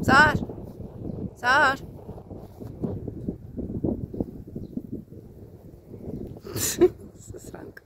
Zar. Zar. Sısrak.